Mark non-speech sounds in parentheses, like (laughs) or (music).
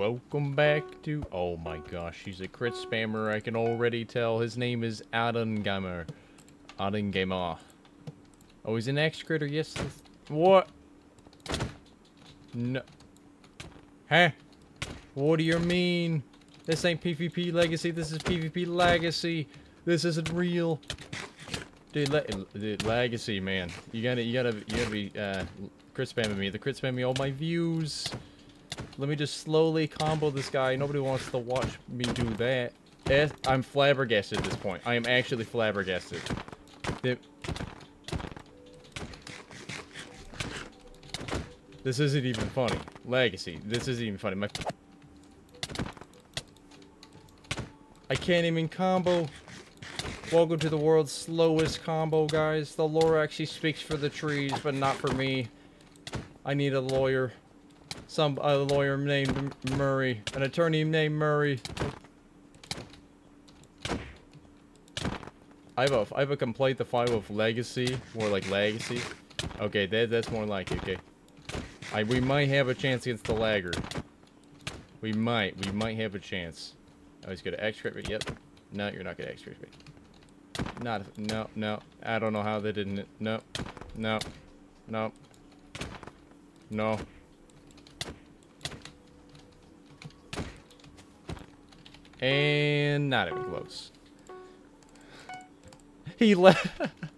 welcome back to... Oh my gosh, he's a crit spammer, I can already tell. His name is Adengamer. Adengamer. Oh, he's an X-critter, yes. this- What? No. Huh? What do you mean? This ain't PvP Legacy, this is PvP Legacy. This isn't real. Dude, le dude, Legacy, man. You gotta, you gotta, you gotta be, uh, crit spamming me. The crit spamming all my views. Let me just slowly combo this guy. Nobody wants to watch me do that. Eh, I'm flabbergasted at this point. I am actually flabbergasted. This isn't even funny. Legacy. This isn't even funny. My I can't even combo. Welcome to the world's slowest combo, guys. The lore actually speaks for the trees, but not for me. I need a lawyer. Some a lawyer named Murray. An attorney named Murray. I have a I have a complaint to file with Legacy, more like Legacy. Okay, that that's more like it. Okay, I we might have a chance against the lagger. We might we might have a chance. Oh, he's gonna X-crit me. Yep. No, you're not gonna X-crit me. Not no no. I don't know how they didn't. No, no, no, no. And not even close. He left. (laughs)